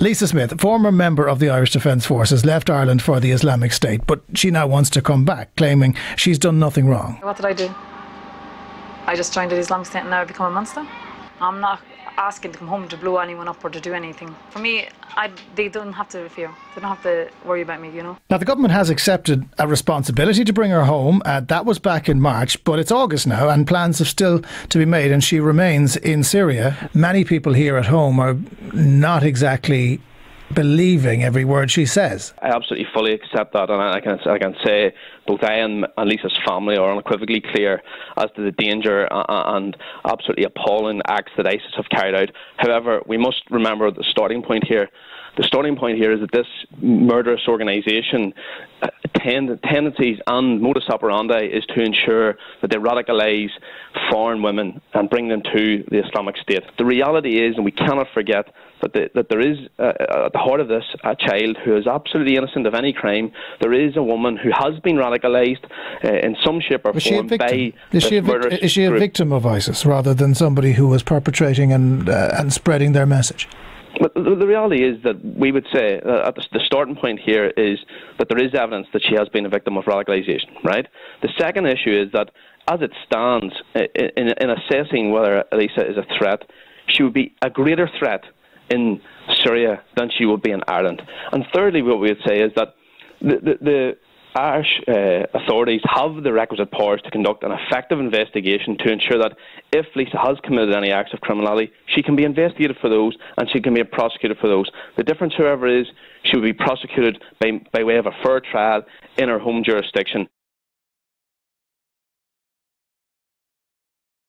Lisa Smith, former member of the Irish Defence Forces, left Ireland for the Islamic State, but she now wants to come back, claiming she's done nothing wrong. What did I do? I just joined the Islamic State and now I've become a monster. I'm not asking to come home to blow anyone up or to do anything. For me, I, they don't have to fear. They don't have to worry about me, you know. Now, the government has accepted a responsibility to bring her home. Uh, that was back in March, but it's August now, and plans have still to be made, and she remains in Syria. Many people here at home are not exactly believing every word she says. I absolutely fully accept that, and I can I can say both I and, and Lisa's family are unequivocally clear as to the danger and absolutely appalling acts that ISIS have carried out. However, we must remember the starting point here. The starting point here is that this murderous organisation uh, tend, tendencies and modus operandi is to ensure that they radicalise foreign women and bring them to the Islamic State. The reality is, and we cannot forget, that, the, that there is uh, uh, at the heart of this a child who is absolutely innocent of any crime. There is a woman who has been radicalised uh, in some shape or was form by is she, vic- is she a victim of ISIS rather than somebody who was perpetrating and uh, and spreading their message? But the, reality is that we would say uh, at the, starting point here is that there is evidence that she has been a victim of radicalisation, right? The second issue is that as it stands, in, in, in assessing whether Elisa is a threat, she would be a greater threat in Syria than she would be in Ireland. And thirdly, what we would say is that the, the Irish uh, authorities have the requisite powers to conduct an effective investigation to ensure that if Lisa has committed any acts of criminality, she can be investigated for those and she can be prosecuted for those. The difference, however, is she will be prosecuted by, by way of a fair trial in her home jurisdiction.